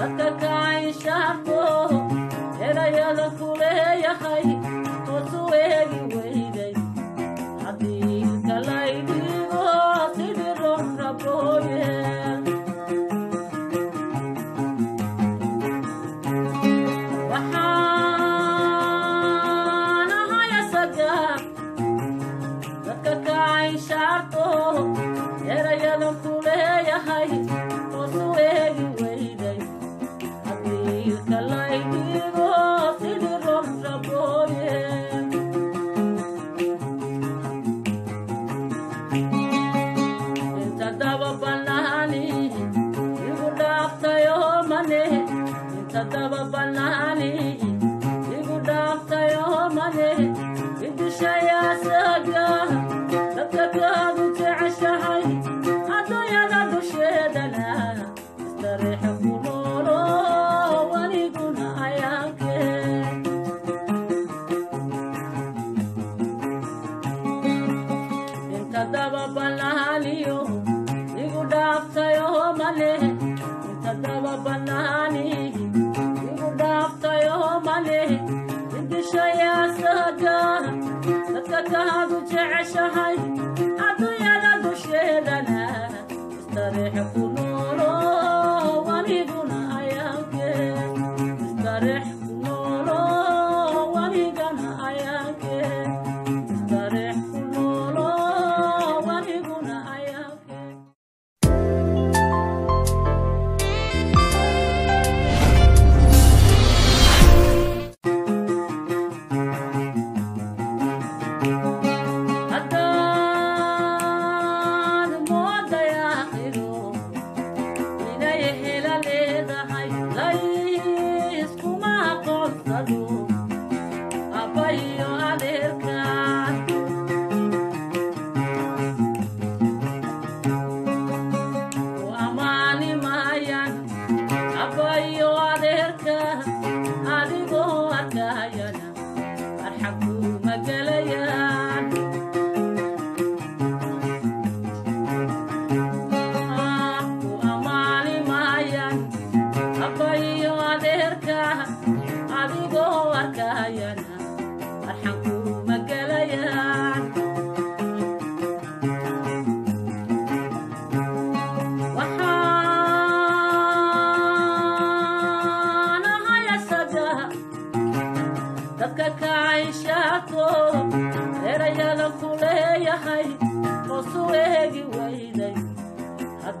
hadda male inta daba banaani inu dhaaftayo male indishayaa saaga dadka kaadu jeceshahay adduunyada dusheedana istariixa ku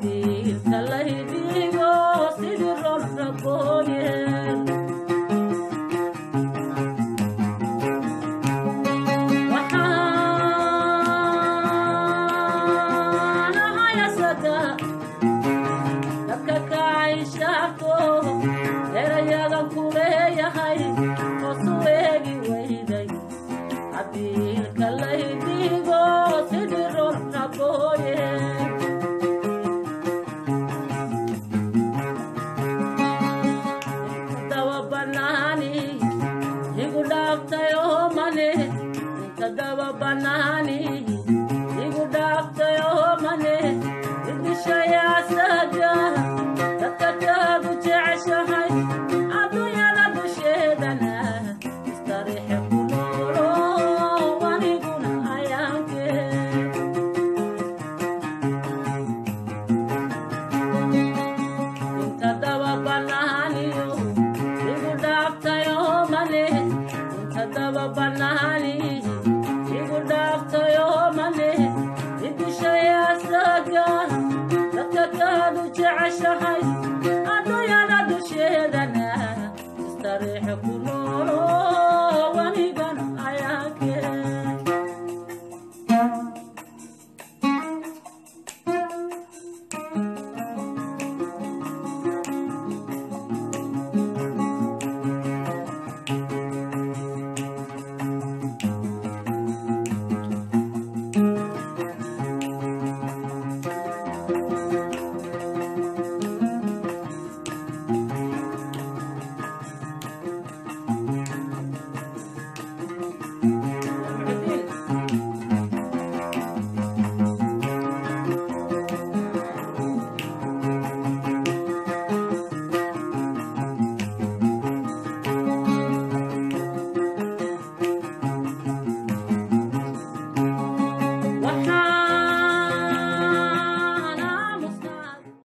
be. Lord.